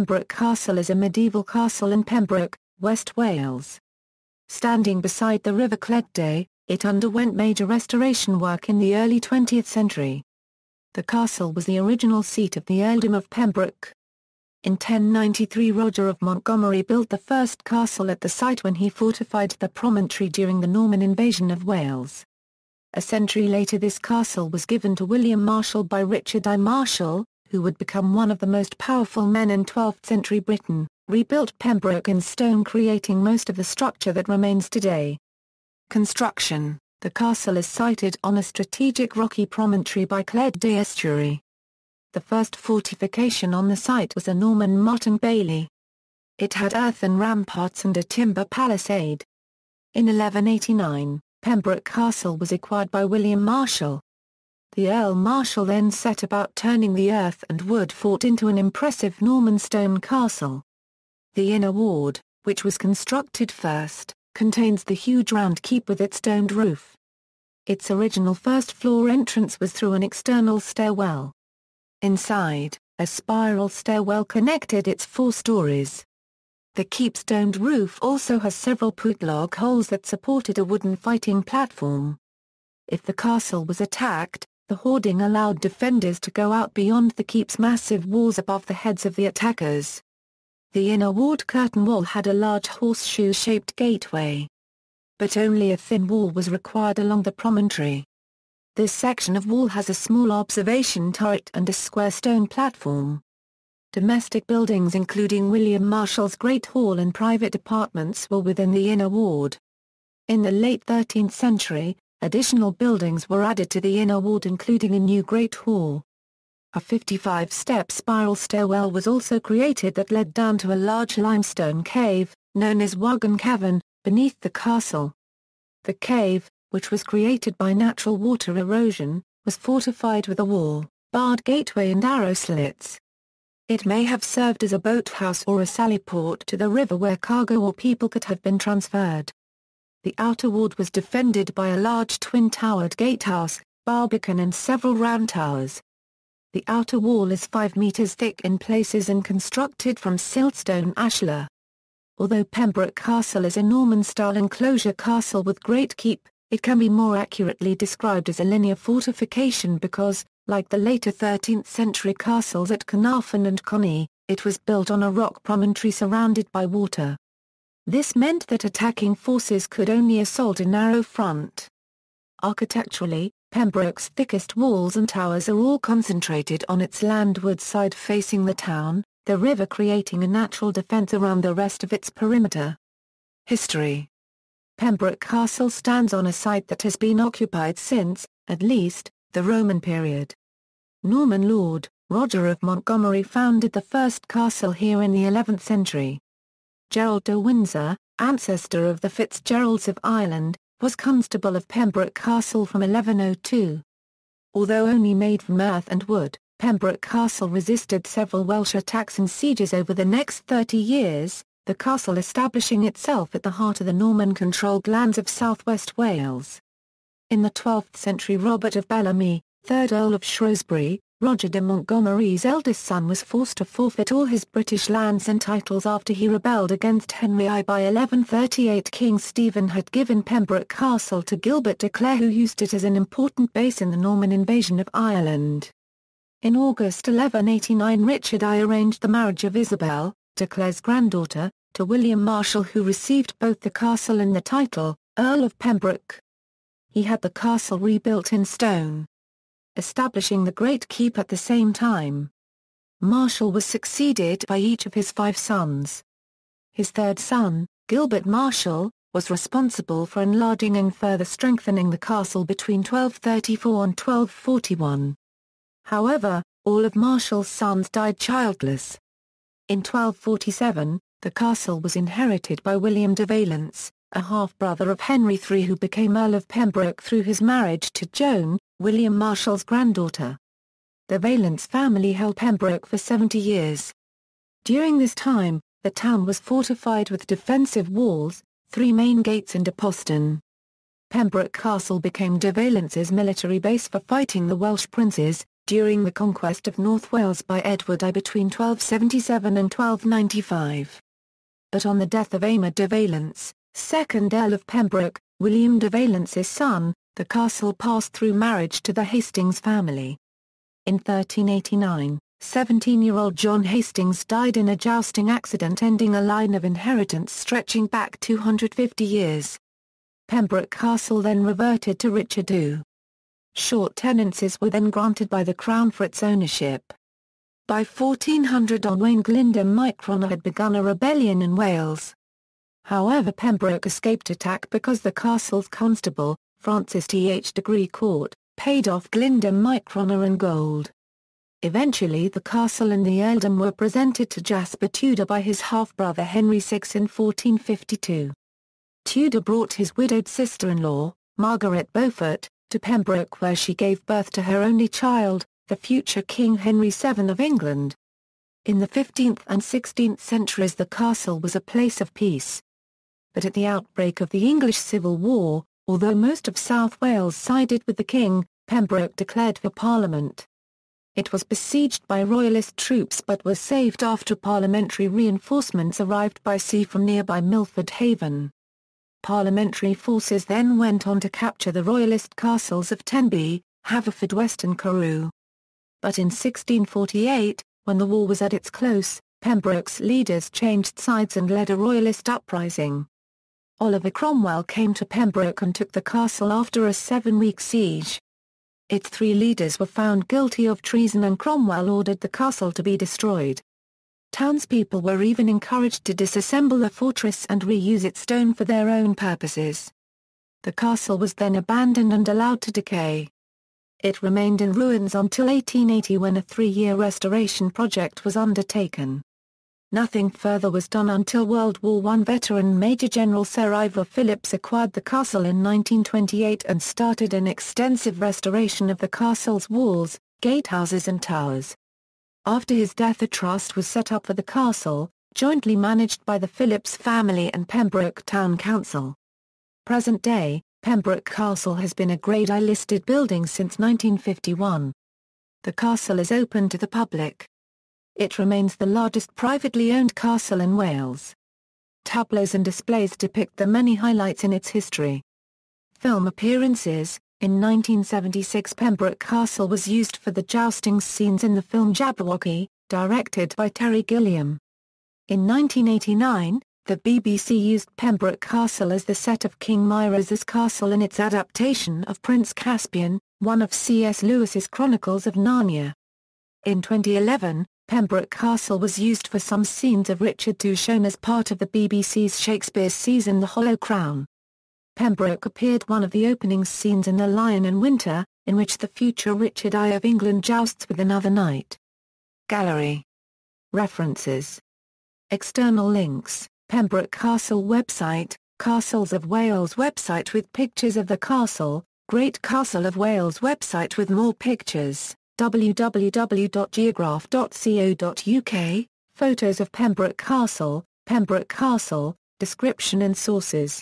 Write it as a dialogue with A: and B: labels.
A: Pembroke Castle is a medieval castle in Pembroke, West Wales. Standing beside the River Cleddau, it underwent major restoration work in the early 20th century. The castle was the original seat of the earldom of Pembroke. In 1093 Roger of Montgomery built the first castle at the site when he fortified the promontory during the Norman invasion of Wales. A century later this castle was given to William Marshall by Richard I. Marshal, who would become one of the most powerful men in 12th century Britain, rebuilt Pembroke in stone creating most of the structure that remains today. Construction The castle is sited on a strategic rocky promontory by Cleddau Estuary. The first fortification on the site was a Norman motte-and-bailey. It had earthen ramparts and a timber palisade. In 1189, Pembroke Castle was acquired by William Marshal. The Earl Marshal then set about turning the earth and wood fort into an impressive Norman stone castle. The inner ward, which was constructed first, contains the huge round keep with its domed roof. Its original first-floor entrance was through an external stairwell. Inside, a spiral stairwell connected its four stories. The keep's domed roof also has several log holes that supported a wooden fighting platform. If the castle was attacked, the hoarding allowed defenders to go out beyond the keep's massive walls above the heads of the attackers. The inner ward curtain wall had a large horseshoe-shaped gateway. But only a thin wall was required along the promontory. This section of wall has a small observation turret and a square stone platform. Domestic buildings including William Marshal's Great Hall and private apartments were within the inner ward. In the late 13th century, additional buildings were added to the inner ward including a new Great Hall. A 55-step spiral stairwell was also created that led down to a large limestone cave, known as Wogan Cavern, beneath the castle. The cave, which was created by natural water erosion, was fortified with a wall, barred gateway and arrow slits. It may have served as a boathouse or a sallyport to the river where cargo or people could have been transferred. The outer ward was defended by a large twin-towered gatehouse, barbican and several round towers. The outer wall is 5 metres thick in places and constructed from siltstone ashlar. Although Pembroke Castle is a Norman-style enclosure castle with great keep, it can be more accurately described as a linear fortification because, like the later 13th-century castles at Caernarfon and Conwy, it was built on a rock promontory surrounded by water. This meant that attacking forces could only assault a narrow front. Architecturally, Pembroke's thickest walls and towers are all concentrated on its landward side facing the town, the river creating a natural defence around the rest of its perimeter. History Pembroke Castle stands on a site that has been occupied since, at least, the Roman period. Norman Lord, Roger of Montgomery founded the first castle here in the 11th century. Gerald de Windsor, ancestor of the Fitzgeralds of Ireland, was constable of Pembroke Castle from 1102. Although only made from earth and wood, Pembroke Castle resisted several Welsh attacks and sieges over the next 30 years, the castle establishing itself at the heart of the Norman-controlled lands of southwest Wales. In the 12th century Robert of Bellême, 3rd Earl of Shrewsbury, Roger de Montgomery's eldest son was forced to forfeit all his British lands and titles after he rebelled against Henry I. By 1138 King Stephen had given Pembroke Castle to Gilbert de Clare who used it as an important base in the Norman invasion of Ireland. In August 1189 Richard I arranged the marriage of Isabel, de Clare's granddaughter, to William Marshall who received both the castle and the title, Earl of Pembroke. He had the castle rebuilt in stone, establishing the Great Keep at the same time. Marshall was succeeded by each of his five sons. His third son, Gilbert Marshall, was responsible for enlarging and further strengthening the castle between 1234 and 1241. However, all of Marshall's sons died childless. In 1247, the castle was inherited by William de Valence, a half-brother of Henry III who became Earl of Pembroke through his marriage to Joan, William Marshall's granddaughter. The Valence family held Pembroke for 70 years. During this time, the town was fortified with defensive walls, three main gates and a postern. Pembroke Castle became de Valence's military base for fighting the Welsh princes, during the conquest of North Wales by Edward I between 1277 and 1295. But on the death of Aymer de Valence, 2nd Earl of Pembroke, William de Valence's son, the castle passed through marriage to the Hastings family. In 1389, 17-year-old John Hastings died in a jousting accident ending a line of inheritance stretching back 250 years. Pembroke Castle then reverted to Richard II. Short tenancies were then granted by the Crown for its ownership. By 1400 Owain Glyndwr Maec Cranach had begun a rebellion in Wales. However Pembroke escaped attack because the castle's constable, Francis T. H. de Gricourt, paid off Maec Cranach in gold. Eventually the castle and the earldom were presented to Jasper Tudor by his half-brother Henry VI in 1452. Tudor brought his widowed sister-in-law, Margaret Beaufort, to Pembroke where she gave birth to her only child, the future King Henry VII of England. In the 15th and 16th centuries the castle was a place of peace. But at the outbreak of the English Civil War, although most of South Wales sided with the king, Pembroke declared for Parliament. It was besieged by royalist troops but was saved after parliamentary reinforcements arrived by sea from nearby Milford Haven. Parliamentary forces then went on to capture the royalist castles of Tenby, Haverfordwest and Carew. But in 1648, when the war was at its close, Pembroke's leaders changed sides and led a royalist uprising. Oliver Cromwell came to Pembroke and took the castle after a seven-week siege. Its three leaders were found guilty of treason and Cromwell ordered the castle to be destroyed. Townspeople were even encouraged to disassemble the fortress and reuse its stone for their own purposes. The castle was then abandoned and allowed to decay. It remained in ruins until 1880 when a three-year restoration project was undertaken. Nothing further was done until World War I veteran Major General Sir Ivor Phillips acquired the castle in 1928 and started an extensive restoration of the castle's walls, gatehouses and towers. After his death a trust was set up for the castle, jointly managed by the Phillips family and Pembroke Town Council. Present day, Pembroke Castle has been a Grade I listed building since 1951. The castle is open to the public. It remains the largest privately owned castle in Wales. Tableaus and displays depict the many highlights in its history. Film appearances In 1976 Pembroke Castle was used for the jousting scenes in the film Jabberwocky, directed by Terry Gilliam. In 1989, the BBC used Pembroke Castle as the set of King Miraz's castle in its adaptation of Prince Caspian, one of C.S. Lewis's Chronicles of Narnia. In 2011, Pembroke Castle was used for some scenes of Richard II shown as part of the BBC's Shakespeare season The Hollow Crown. Pembroke appeared one of the opening scenes in The Lion in Winter, in which the future Richard I of England jousts with another knight. Gallery. References. External links, Pembroke Castle website, Castles of Wales website with pictures of the castle, Great Castle of Wales website with more pictures www.geograph.co.uk, photos of Pembroke Castle, Pembroke Castle, description and sources.